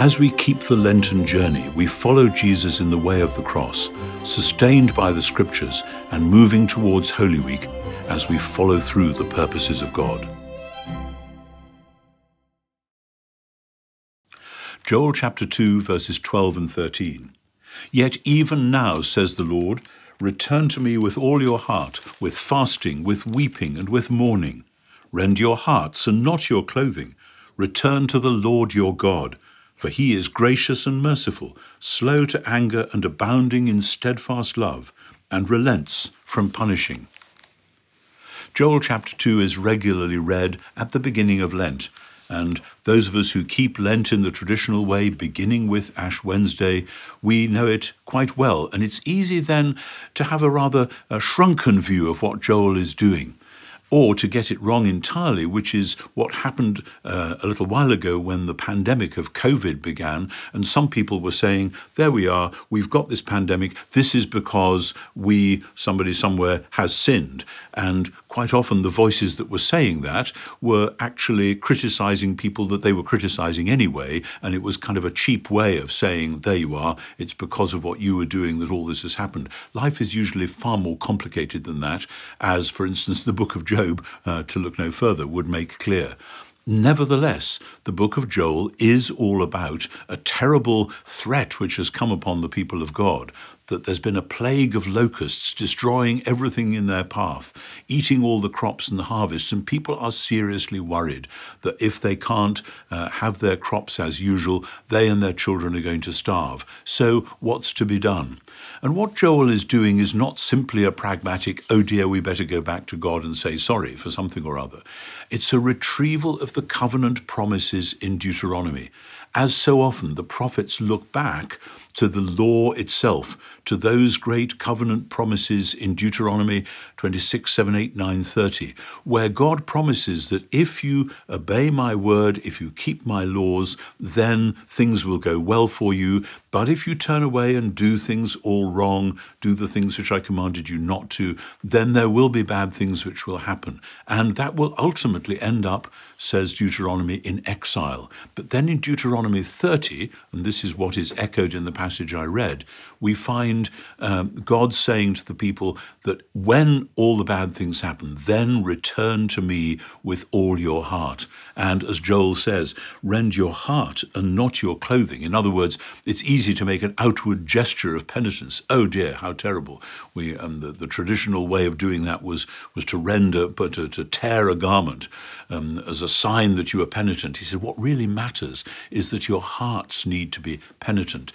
As we keep the Lenten journey, we follow Jesus in the way of the cross, sustained by the scriptures and moving towards Holy Week as we follow through the purposes of God. Joel chapter 2, verses 12 and 13. Yet even now, says the Lord, return to me with all your heart, with fasting, with weeping, and with mourning. Rend your hearts and not your clothing. Return to the Lord your God, for he is gracious and merciful, slow to anger and abounding in steadfast love, and relents from punishing. Joel chapter 2 is regularly read at the beginning of Lent, and those of us who keep Lent in the traditional way, beginning with Ash Wednesday, we know it quite well. And it's easy then to have a rather a shrunken view of what Joel is doing or to get it wrong entirely, which is what happened uh, a little while ago when the pandemic of COVID began. And some people were saying, there we are, we've got this pandemic. This is because we, somebody somewhere, has sinned. And quite often the voices that were saying that were actually criticizing people that they were criticizing anyway. And it was kind of a cheap way of saying, there you are, it's because of what you were doing that all this has happened. Life is usually far more complicated than that, as, for instance, the book of Job Job, uh, to look no further, would make clear. Nevertheless, the book of Joel is all about a terrible threat which has come upon the people of God that there's been a plague of locusts destroying everything in their path, eating all the crops and the harvests, and people are seriously worried that if they can't uh, have their crops as usual, they and their children are going to starve. So, what's to be done? And what Joel is doing is not simply a pragmatic, oh dear, we better go back to God and say sorry for something or other. It's a retrieval of the covenant promises in Deuteronomy. As so often, the prophets look back to the law itself, to those great covenant promises in Deuteronomy 26, 7, 8, 9, 30, where God promises that if you obey my word, if you keep my laws, then things will go well for you. But if you turn away and do things all wrong, do the things which I commanded you not to, then there will be bad things which will happen. And that will ultimately end up, says Deuteronomy, in exile. But then in Deuteronomy 30, and this is what is echoed in the passage I read, we find um, God saying to the people that when all the bad things happen, then return to me with all your heart. And as Joel says, rend your heart and not your clothing. In other words, it's easy to make an outward gesture of penitence. Oh dear, how terrible! We um, the, the traditional way of doing that was was to rend a, but to, to tear a garment um, as a sign that you are penitent. He said, what really matters is that your hearts need to be penitent.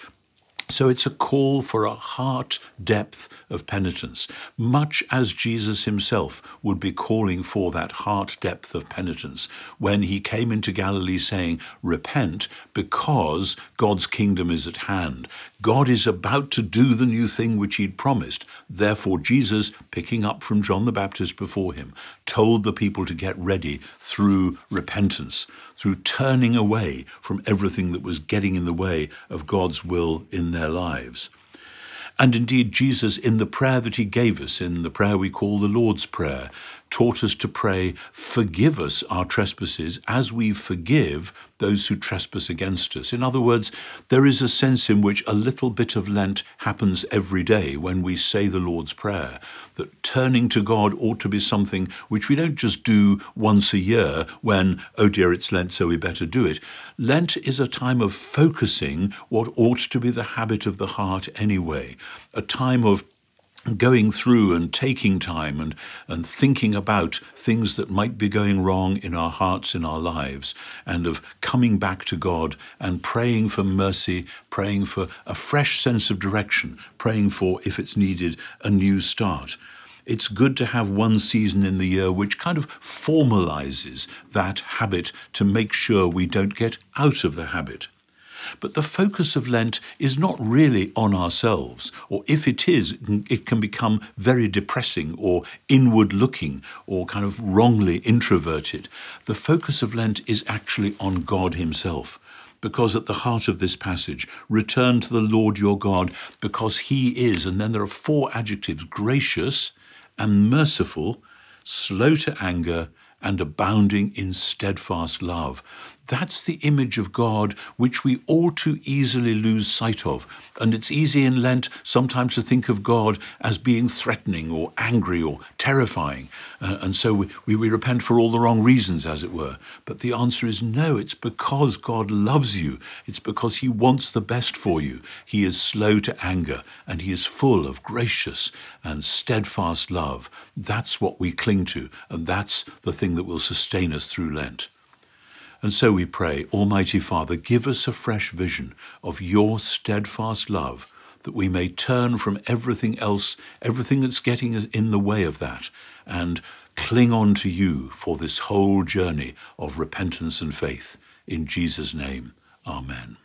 So it's a call for a heart depth of penitence, much as Jesus himself would be calling for that heart depth of penitence when he came into Galilee saying, Repent, because God's kingdom is at hand. God is about to do the new thing which he'd promised. Therefore, Jesus, picking up from John the Baptist before him, told the people to get ready through repentance, through turning away from everything that was getting in the way of God's will in their lives. And indeed, Jesus, in the prayer that he gave us, in the prayer we call the Lord's Prayer, taught us to pray, Forgive us our trespasses as we forgive those who trespass against us. In other words, there is a sense in which a little bit of Lent happens every day when we say the Lord's Prayer, that turning to God ought to be something which we don't just do once a year when, oh dear, it's Lent, so we better do it. Lent is a time of focusing what ought to be the habit of the heart anyway, a time of going through and taking time and, and thinking about things that might be going wrong in our hearts, in our lives, and of coming back to God and praying for mercy, praying for a fresh sense of direction, praying for, if it's needed, a new start. It's good to have one season in the year which kind of formalizes that habit to make sure we don't get out of the habit. But the focus of Lent is not really on ourselves, or if it is, it can become very depressing or inward looking or kind of wrongly introverted. The focus of Lent is actually on God Himself because at the heart of this passage, return to the Lord your God, because he is, and then there are four adjectives gracious and merciful, slow to anger, and abounding in steadfast love. That's the image of God which we all too easily lose sight of. And it's easy in Lent sometimes to think of God as being threatening or angry or terrifying. Uh, and so we, we, we repent for all the wrong reasons, as it were. But the answer is no, it's because God loves you. It's because he wants the best for you. He is slow to anger and he is full of gracious and steadfast love. That's what we cling to, and that's the thing that will sustain us through Lent. And so we pray, Almighty Father, give us a fresh vision of your steadfast love, that we may turn from everything else, everything that's getting in the way of that, and cling on to you for this whole journey of repentance and faith. In Jesus' name, Amen.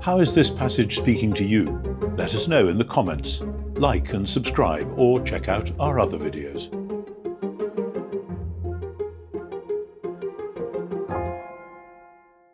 How is this passage speaking to you? Let us know in the comments. Like and subscribe, or check out our other videos.